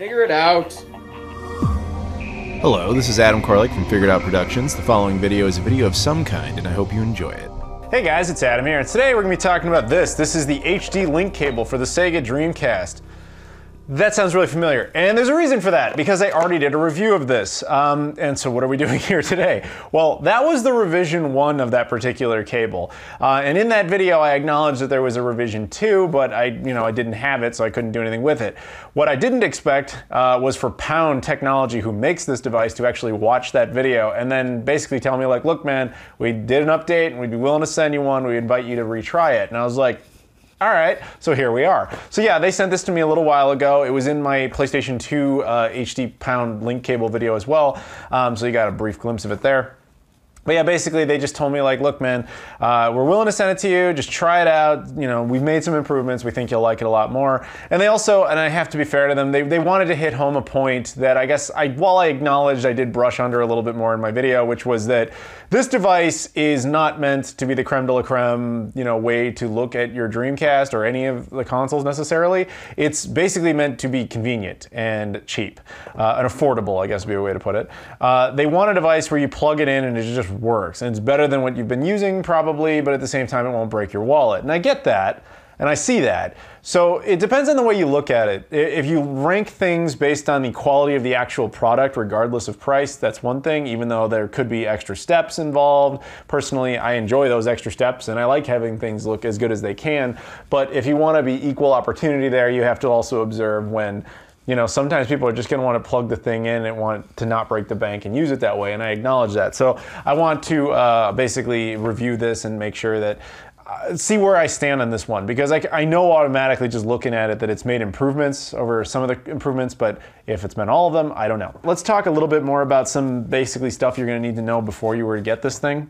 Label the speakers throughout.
Speaker 1: Figure it out.
Speaker 2: Hello, this is Adam Koralik from Figured Out Productions. The following video is a video of some kind, and I hope you enjoy it.
Speaker 3: Hey guys, it's Adam here, and today we're going to be talking about this. This is the HD link cable for the Sega Dreamcast. That sounds really familiar, and there's a reason for that, because I already did a review of this. Um, and so what are we doing here today? Well, that was the revision one of that particular cable. Uh, and in that video, I acknowledged that there was a revision two, but I, you know, I didn't have it, so I couldn't do anything with it. What I didn't expect uh, was for Pound Technology, who makes this device, to actually watch that video and then basically tell me like, look, man, we did an update, and we'd be willing to send you one. We invite you to retry it. And I was like, all right, so here we are. So yeah, they sent this to me a little while ago. It was in my PlayStation 2 uh, HD pound link cable video as well, um, so you got a brief glimpse of it there. But yeah, basically they just told me like, look, man, uh, we're willing to send it to you. Just try it out. You know, we've made some improvements. We think you'll like it a lot more. And they also, and I have to be fair to them, they, they wanted to hit home a point that I guess I, while I acknowledged I did brush under a little bit more in my video, which was that this device is not meant to be the creme de la creme, you know, way to look at your Dreamcast or any of the consoles necessarily. It's basically meant to be convenient and cheap uh, and affordable, I guess would be a way to put it. Uh, they want a device where you plug it in and it just works. And it's better than what you've been using probably, but at the same time, it won't break your wallet. And I get that. And I see that. So it depends on the way you look at it. If you rank things based on the quality of the actual product, regardless of price, that's one thing, even though there could be extra steps involved. Personally, I enjoy those extra steps and I like having things look as good as they can. But if you want to be equal opportunity there, you have to also observe when you know, sometimes people are just going to want to plug the thing in and want to not break the bank and use it that way, and I acknowledge that. So I want to uh, basically review this and make sure that uh, see where I stand on this one because I, I, know automatically just looking at it that it's made improvements over some of the improvements, but if it's been all of them, I don't know. Let's talk a little bit more about some basically stuff you're going to need to know before you were to get this thing.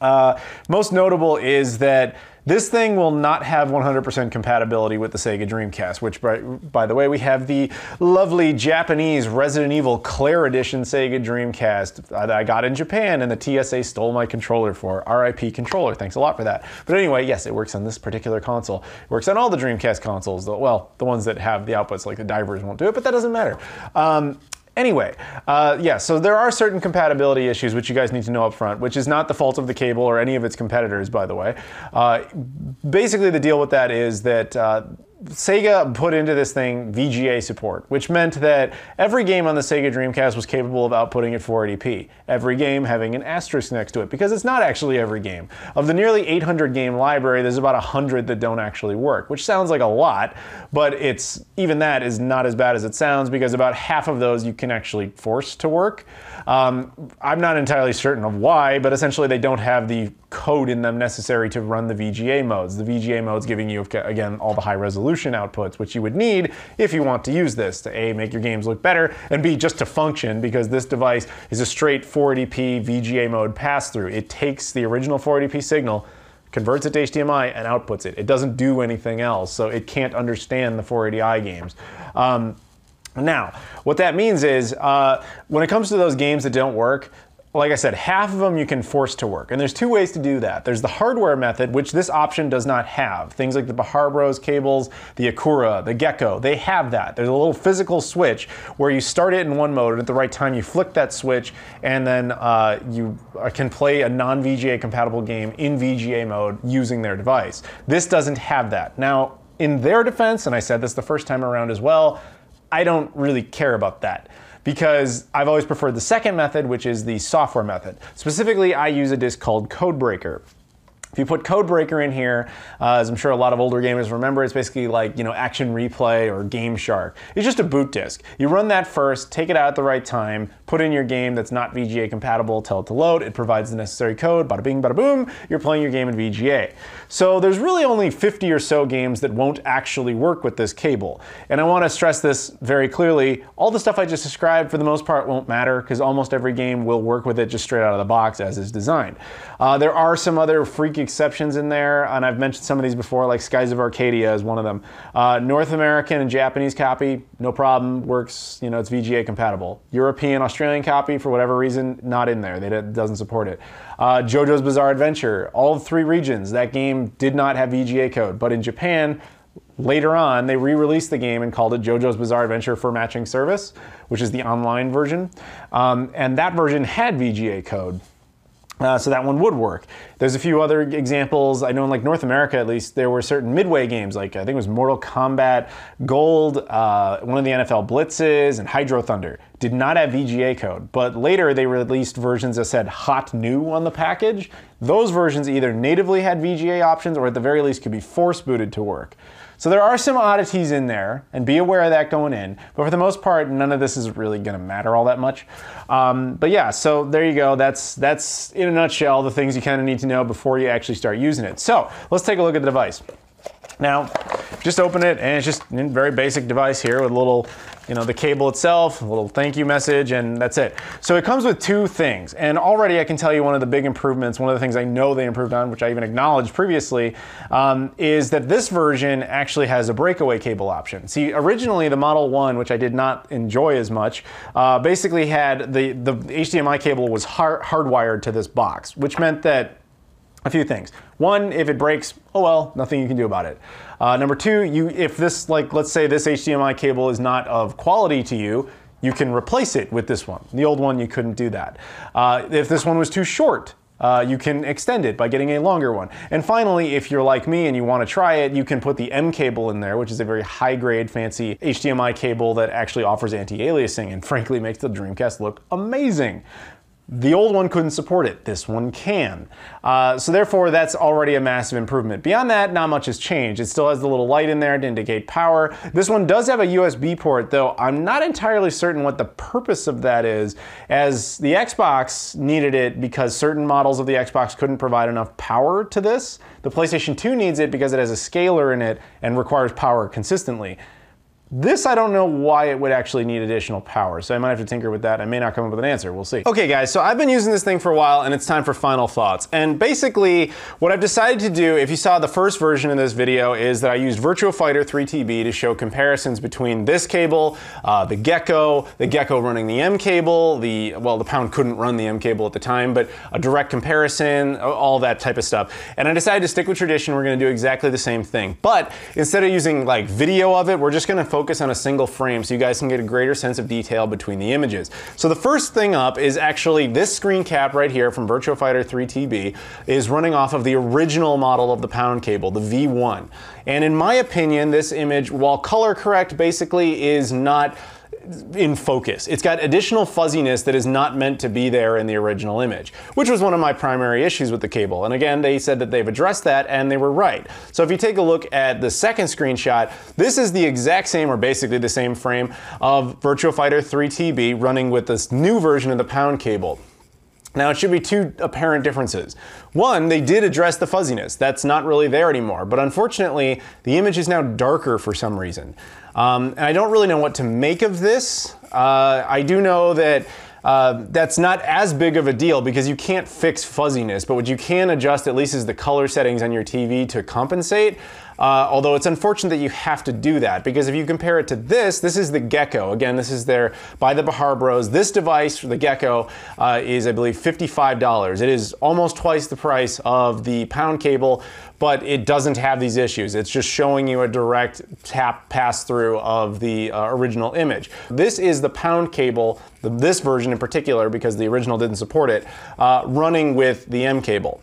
Speaker 3: Uh, most notable is that this thing will not have 100% compatibility with the Sega Dreamcast, which, by, by, the way, we have the lovely Japanese Resident Evil Claire Edition Sega Dreamcast that I got in Japan and the TSA stole my controller for. RIP controller, thanks a lot for that. But anyway, yes, it works on this particular console. It works on all the Dreamcast consoles, well, the ones that have the outputs like the divers won't do it, but that doesn't matter. Um, Anyway, uh, yeah, so there are certain compatibility issues which you guys need to know up front, which is not the fault of the cable or any of its competitors, by the way. Uh, basically, the deal with that is that uh, Sega put into this thing VGA support, which meant that every game on the Sega Dreamcast was capable of outputting at 480p. Every game having an asterisk next to it, because it's not actually every game. Of the nearly 800 game library, there's about 100 that don't actually work, which sounds like a lot, but it's even that is not as bad as it sounds because about half of those you can actually force to work. Um, I'm not entirely certain of why, but essentially they don't have the code in them necessary to run the VGA modes. The VGA modes giving you, again, all the high resolution outputs, which you would need if you want to use this to A, make your games look better, and B, just to function, because this device is a straight 480p VGA mode pass through. It takes the original 480p signal, converts it to HDMI, and outputs it. It doesn't do anything else, so it can't understand the 480i games. Um, now, what that means is uh, when it comes to those games that don't work, like I said, half of them you can force to work. And there's two ways to do that. There's the hardware method, which this option does not have. Things like the Behar Bros cables, the Acura, the Gecko, they have that. There's a little physical switch where you start it in one mode, and at the right time you flick that switch, and then uh, you uh, can play a non-VGA compatible game in VGA mode using their device. This doesn't have that. Now, in their defense, and I said this the first time around as well, I don't really care about that because I've always preferred the second method, which is the software method. Specifically, I use a disk called Codebreaker. If you put Codebreaker in here, uh, as I'm sure a lot of older gamers remember, it's basically like, you know, Action Replay or Game Shark. It's just a boot disk. You run that first, take it out at the right time, put in your game that's not VGA compatible, tell it to load, it provides the necessary code, bada bing, bada boom, you're playing your game in VGA. So there's really only 50 or so games that won't actually work with this cable. And I want to stress this very clearly, all the stuff I just described for the most part won't matter because almost every game will work with it just straight out of the box as is designed. Uh, there are some other freaky exceptions in there, and I've mentioned some of these before, like Skies of Arcadia is one of them. Uh, North American and Japanese copy, no problem, works, you know, it's VGA compatible. European, Australian copy, for whatever reason, not in there. It doesn't support it. Uh, JoJo's Bizarre Adventure, all three regions, that game did not have VGA code, but in Japan, Later on, they re released the game and called it JoJo's Bizarre Adventure for Matching Service, which is the online version. Um, and that version had VGA code. Uh, so that one would work. There's a few other examples. I know in like North America, at least, there were certain midway games, like I think it was Mortal Kombat Gold, uh, one of the NFL Blitzes, and Hydro Thunder. Did not have VGA code, but later they released versions that said Hot New on the package. Those versions either natively had VGA options or at the very least could be force booted to work. So there are some oddities in there, and be aware of that going in. But for the most part, none of this is really going to matter all that much. Um, but yeah, so there you go. That's that's in a nutshell the things you kind of need to know before you actually start using it. So let's take a look at the device. Now, just open it, and it's just a very basic device here with a little you know, the cable itself, a little thank you message, and that's it. So it comes with two things. And already I can tell you one of the big improvements, one of the things I know they improved on, which I even acknowledged previously, um, is that this version actually has a breakaway cable option. See, originally the Model 1, which I did not enjoy as much, uh, basically had the, the HDMI cable was hard, hardwired to this box, which meant that a few things. One, if it breaks, oh well, nothing you can do about it. Uh, number two, you if this like let's say this HDMI cable is not of quality to you, you can replace it with this one. The old one you couldn't do that. Uh, if this one was too short, uh, you can extend it by getting a longer one. And finally, if you're like me and you want to try it, you can put the M cable in there, which is a very high grade, fancy HDMI cable that actually offers anti aliasing and frankly makes the Dreamcast look amazing. The old one couldn't support it. This one can. Uh, so therefore, that's already a massive improvement. Beyond that, not much has changed. It still has the little light in there to indicate power. This one does have a USB port, though I'm not entirely certain what the purpose of that is, as the Xbox needed it because certain models of the Xbox couldn't provide enough power to this. The PlayStation 2 needs it because it has a scaler in it and requires power consistently. This, I don't know why it would actually need additional power, so I might have to tinker with that. I may not come up with an answer, we'll see. Okay guys, so I've been using this thing for a while and it's time for final thoughts. And basically, what I've decided to do, if you saw the first version of this video, is that I used Virtua Fighter 3TB to show comparisons between this cable, uh, the Gecko, the Gecko running the M cable, the, well, the Pound couldn't run the M cable at the time, but a direct comparison, all that type of stuff. And I decided to stick with tradition, we're gonna do exactly the same thing. But instead of using like video of it, we're just gonna focus on a single frame so you guys can get a greater sense of detail between the images. So the first thing up is actually this screen cap right here from Virtua Fighter 3 TB is running off of the original model of the pound cable, the V1. And in my opinion, this image, while color correct, basically is not in focus. It's got additional fuzziness that is not meant to be there in the original image, which was one of my primary issues with the cable. And again, they said that they've addressed that and they were right. So if you take a look at the second screenshot, this is the exact same or basically the same frame of Virtua Fighter 3 TB running with this new version of the pound cable. Now, it should be two apparent differences. One, they did address the fuzziness. That's not really there anymore. But unfortunately, the image is now darker for some reason. Um, and I don't really know what to make of this. Uh, I do know that uh, that's not as big of a deal because you can't fix fuzziness, but what you can adjust at least is the color settings on your TV to compensate. Uh, although it's unfortunate that you have to do that because if you compare it to this, this is the Gecko. Again, this is their by the Behar Bros. This device, for the Gecko, uh, is I believe $55. It is almost twice the price of the pound cable, but it doesn't have these issues. It's just showing you a direct tap pass through of the uh, original image. This is the pound cable, the, this version in particular, because the original didn't support it, uh, running with the M cable.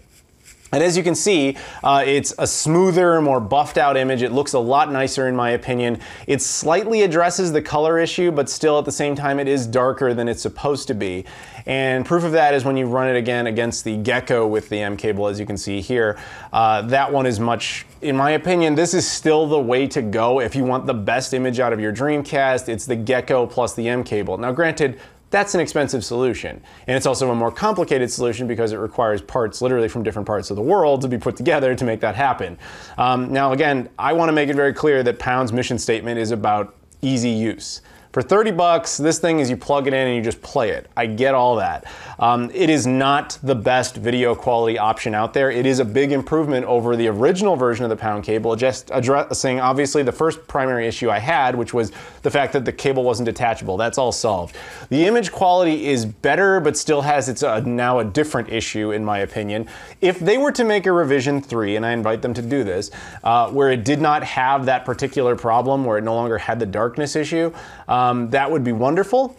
Speaker 3: And as you can see, uh, it's a smoother, more buffed out image. It looks a lot nicer in my opinion. It slightly addresses the color issue, but still at the same time it is darker than it's supposed to be. And proof of that is when you run it again against the Gecko with the M cable, as you can see here. Uh, that one is much, in my opinion, this is still the way to go if you want the best image out of your Dreamcast. It's the Gecko plus the M cable. Now granted, that's an expensive solution. And it's also a more complicated solution because it requires parts literally from different parts of the world to be put together to make that happen. Um, now, again, I want to make it very clear that Pound's mission statement is about easy use. For 30 bucks, this thing is you plug it in and you just play it. I get all that. Um, it is not the best video quality option out there. It is a big improvement over the original version of the pound cable, just addressing obviously the first primary issue I had, which was the fact that the cable wasn't detachable. That's all solved. The image quality is better, but still has its uh, now a different issue in my opinion. If they were to make a revision three, and I invite them to do this, uh, where it did not have that particular problem, where it no longer had the darkness issue, um, that would be wonderful.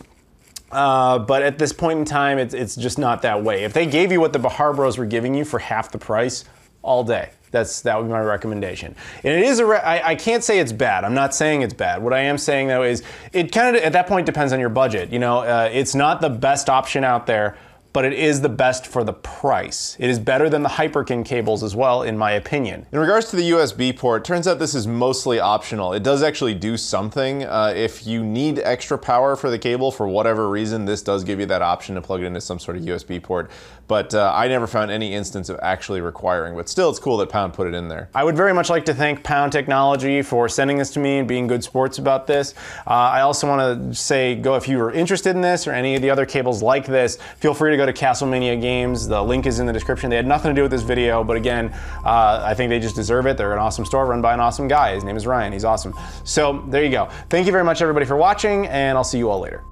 Speaker 3: Uh, but at this point in time, it's, it's just not that way. If they gave you what the Behar Bros were giving you for half the price, all day. That's that would be my recommendation. And it is a. Re- I, I can't say it's bad. I'm not saying it's bad. What I am saying though is it kind of at that point depends on your budget. You know, uh, it's not the best option out there but it is the best for the price. It is better than the Hyperkin cables as well, in my opinion.
Speaker 2: In regards to the USB port, turns out this is mostly optional. It does actually do something. Uh, if you need extra power for the cable for whatever reason, this does give you that option to plug it into some sort of USB port. But uh, I never found any instance of actually requiring. But still, it's cool that Pound put it in there.
Speaker 3: I would very much like to thank Pound Technology for sending this to me and being good sports about this. Uh, I also want to say, go if you are interested in this or any of the other cables like this, feel free to go to Castlemania Games. The link is in the description. They had nothing to do with this video, but again, uh, I think they just deserve it. They're an awesome store run by an awesome guy. His name is Ryan. He's awesome. So there you go. Thank you very much, everybody, for watching, and I'll see you all later.